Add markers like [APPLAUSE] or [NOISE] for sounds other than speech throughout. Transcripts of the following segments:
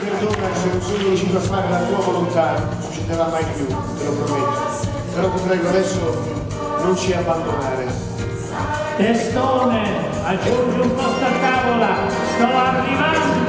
perdona se non sono riuscito a fare la tua volontà, non succederà mai più, te lo prometto. Però ti prego adesso non ci abbandonare. Testone, aggiungi un posto a tavola, sto arrivando!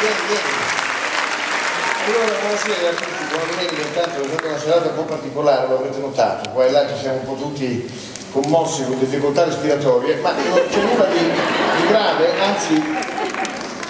Vieni, vieni. Allora, buonasera a tutti, buona domenica, intanto è stata una serata un po' particolare, lo avrete notato, qua e là ci siamo un po' tutti commossi con difficoltà respiratorie, ma non c'è nulla di, di grave, anzi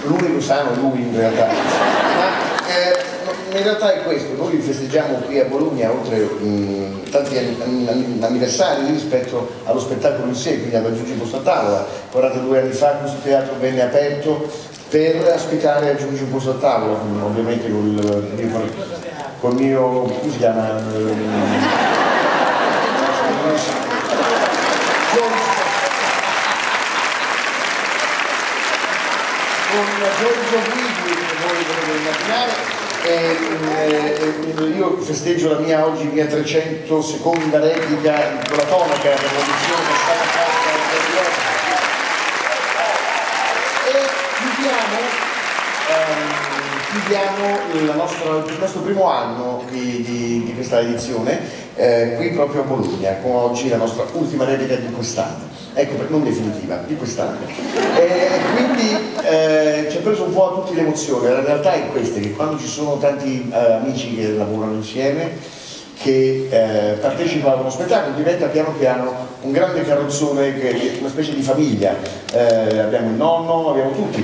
l'unico sano è lui in realtà. Ma eh, in realtà è questo, noi festeggiamo qui a Bologna oltre mh, tanti anniversari rispetto allo spettacolo in sé, quindi alla Giugi Posta Tavola, 42 anni fa questo teatro venne aperto per ospitare a Giugi Posta Tavola, ovviamente col, col mio, come si chiama? con Giorgio Guidi, che voi potete immaginare, e, eh, io festeggio la mia oggi mia 300 seconda replica con la tonaca della condizione che è stata fatta e chiudiamo, ehm, chiudiamo nostra, il nostro primo anno di, di, di questa edizione eh, qui proprio a Bologna con oggi la nostra ultima replica di quest'anno ecco, non definitiva, di quest'anno. E quindi eh, ci ha preso un po' a tutti l'emozione, la realtà è questa, che quando ci sono tanti eh, amici che lavorano insieme, che eh, partecipano a uno spettacolo, diventa piano piano un grande carrozzone, una specie di famiglia. Eh, abbiamo il nonno, abbiamo tutti.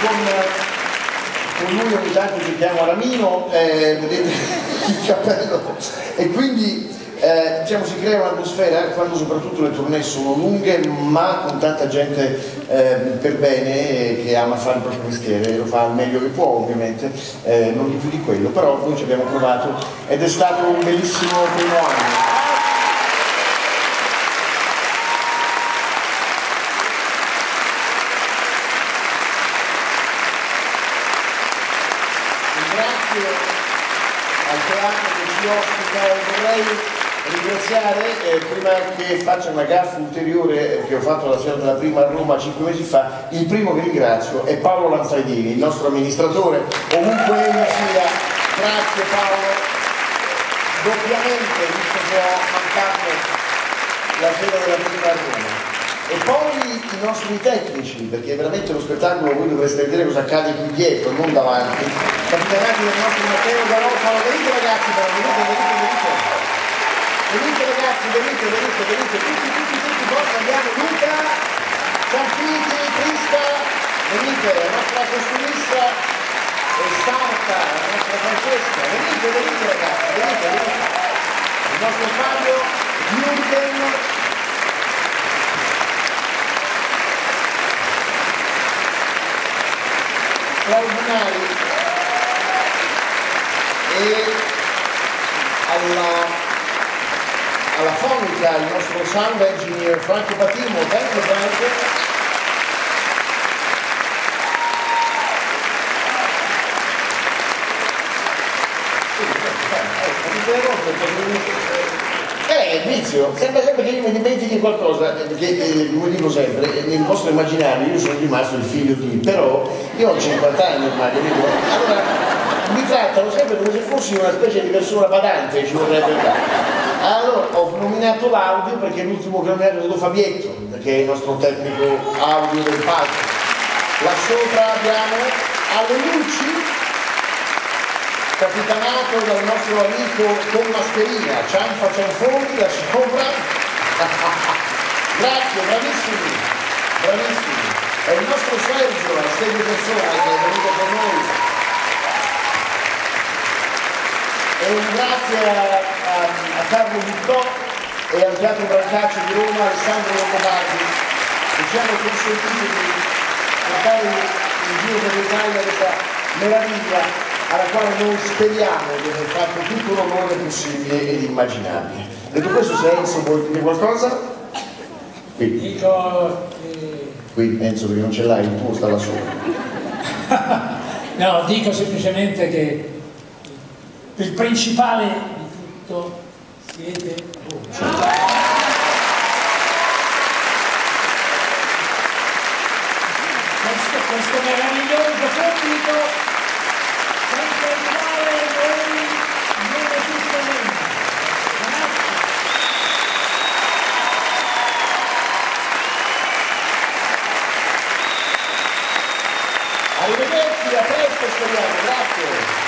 Con, con lui ogni tanto giochiamo a Ramino, eh, vedete [LAUGHS] il cappello, e quindi eh, diciamo, si crea un'atmosfera quando soprattutto le tournée sono lunghe ma con tanta gente eh, per bene che ama fare il proprio mestiere, lo fa al meglio che può ovviamente, eh, non di più di quello, però noi ci abbiamo provato ed è stato un bellissimo primo anno. Ringraziare, eh, prima che faccia una gaffa ulteriore che ho fatto la sera della prima a Roma cinque mesi fa, il primo che ringrazio è Paolo Lanfredini, il nostro amministratore, ovunque egli sia. Grazie Paolo, doppiamente, visto che ho mancato la sera della prima a Roma. E poi i nostri tecnici, perché veramente lo spettacolo voi dovreste vedere cosa accade qui dietro, non davanti. Capitanati del nostro Matteo Garofalo, venite ragazzi, venite, venite. Ragazzi, venite, venite, venite, tutti, tutti, tutti, forza andiamo, Luca, Sanfiti, Crista, venite, la nostra costumista è Sarta, la nostra Francesca, venite, venite ragazzi, venite, venite. Il nostro Fabio, Jürgen, straordinari e alla, alla fonica il nostro sound engineer Franco Patimo, thank you Franco. Eh, inizio, sembra sempre che io mi dimentichi qualcosa, perché eh, come dico sempre, nel vostro immaginario io sono rimasto il figlio di, però io ho 50 anni ormai? Allora mi trattano sempre come se fossi una specie di persona badante, ci vorrebbe dare. Allora ho nominato l'audio perché l'ultimo che nominato è stato Fabietto, che è il nostro tecnico audio del palco. Là sopra abbiamo alle luci capitanato dal nostro amico con mascherina, Cianfa Cianfoni da sopra. [LAUGHS] Grazie, bravissimi, bravissimi è il nostro Sergio, la serie persona che è venuto con noi. E un grazie a, a, Carlo Buttò e al Teatro Brancaccio di Roma, Alessandro Longobardi, che ci hanno consentito di portare in giro per l'Italia questa meraviglia alla quale noi speriamo di aver fatto tutto l'onore possibile ed immaginabile. Detto questo, se Enzo vuoi dire qualcosa? Quindi. Dico qui penso che non ce l'hai, il tuo sta là sopra. [LAUGHS] no, dico semplicemente che del principale di tutto siete voi. Questo, questo meraviglioso pubblico senza il quale voi non esiste niente. Arrivederci, a presto speriamo, grazie.